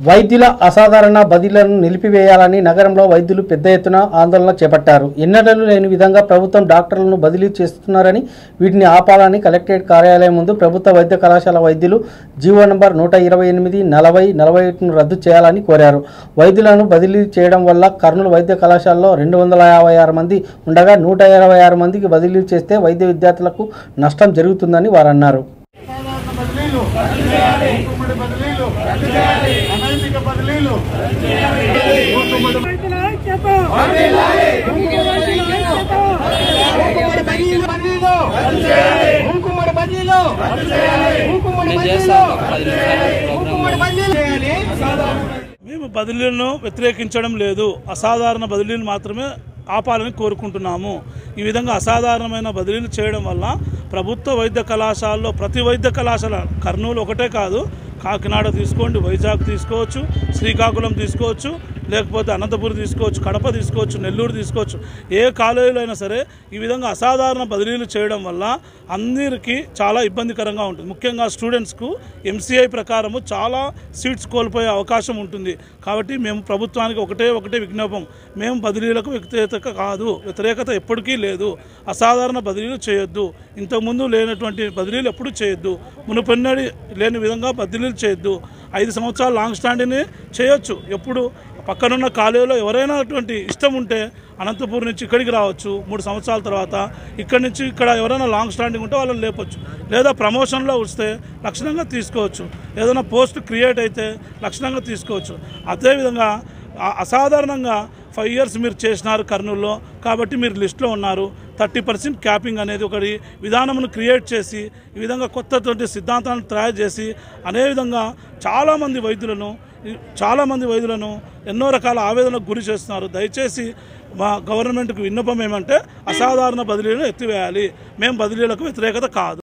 వైద్యుల అసాధారణ బదిలీలను నిలిపివేయాలని నగరంలో వైద్యులు పెద్ద ఎత్తున ఆందోళన చేపట్టారు. ఎన్నడలు లేని విధంగా ప్రభుత్వం డాక్టర్లను బదిలీ చేస్తున్నారని వీటిని ఆపాలని కలెక్టరేట్ కార్యాలయం ముందు ప్రభుత్వ వైద్య కళాశాల వైద్యులు జీవో నంబర్ నూట ఇరవై ఎనిమిది నలభై నలభై ఒకటిను రద్దు చేయాలని కోరారు. వైద్యులను బదిలీ చేయడం వల్ల కర్నూలు వైద్య కళాశాలలో రెండు వందల యాభై ఆరు మంది ఉండగా నూట ఇరవై ఆరు మందికి బదిలీ చేస్తే వైద్య విద్యార్థులకు నష్టం జరుగుతుందని వారు అన్నారు బదిలీలు మేము బదిలీలను వ్యతిరేకించడం లేదు. అసాధారణ బదిలీలు మాత్రమే ఆపాలని కోరుకుంటున్నాము. ఈ విధంగా అసాధారణమైన బదిలీలు చేయడం వల్ల ప్రభుత్వ వైద్య కళాశాలలో ప్రతి వైద్య కళాశాల కర్నూలు ఒకటే కాదు కాకినాడ తీసుకోండి వైజాగ్ తీసుకోవచ్చు శ్రీకాకుళం తీసుకోవచ్చు. లేకపోతే అనంతపురం తీసుకోవచ్చు కడప తీసుకోవచ్చు నెల్లూరు తీసుకోవచ్చు ఏ కాలేజీలో అయినా సరే ఈ విధంగా అసాధారణ బదిలీలు చేయడం వల్ల అందరికీ చాలా ఇబ్బందికరంగా ఉంటుంది. ముఖ్యంగా స్టూడెంట్స్కు ఎంసీఐ ప్రకారము చాలా సీట్స్ కోల్పోయే అవకాశం ఉంటుంది. కాబట్టి మేము ప్రభుత్వానికి ఒకటే ఒకటే విజ్ఞాపం. మేము బదిలీలకు వ్యతిరేకత కాదు వ్యతిరేకత ఎప్పటికీ లేదు. అసాధారణ బదిలీలు చేయొద్దు. ఇంతకుముందు లేనటువంటి బదిలీలు ఎప్పుడు చేయొద్దు. మునుపెన్నడి లేని విధంగా బదిలీలు చేయొద్దు. ఐదు సంవత్సరాలు లాంగ్ స్టాండింగ్ని చేయొచ్చు. ఎప్పుడు పక్కనున్న కాలేజీలో ఎవరైనా అటువంటి ఇష్టం ఉంటే అనంతపూర్ నుంచి ఇక్కడికి రావచ్చు. మూడు సంవత్సరాల తర్వాత ఇక్కడి నుంచి ఇక్కడ ఎవరైనా లాంగ్ స్టాండింగ్ ఉంటే వాళ్ళని లేపొచ్చు. లేదా ప్రమోషన్లో వస్తే లక్షణంగా తీసుకోవచ్చు. ఏదైనా పోస్ట్ క్రియేట్ అయితే లక్షణంగా తీసుకోవచ్చు. అదేవిధంగా అసాధారణంగా ఫైవ్ ఇయర్స్ మీరు చేసినారు కర్నూలులో కాబట్టి మీరు లిస్ట్లో ఉన్నారు. థర్టీ పర్సెంట్ క్యాపింగ్ అనేది ఒకటి విధానమును క్రియేట్ చేసి ఈ విధంగా కొత్తటువంటి సిద్ధాంతాలను తయారు చేసి అనేవిధంగా చాలామంది వైద్యులను చాలామంది వైద్యులను ఎన్నో రకాల ఆవేదనకు గురి చేస్తున్నారు. దయచేసి మా గవర్నమెంట్కి విన్నపం ఏమంటే అసాధారణ బదిలీలను ఎత్తివేయాలి. మేము బదిలీలకు వ్యతిరేకత కాదు.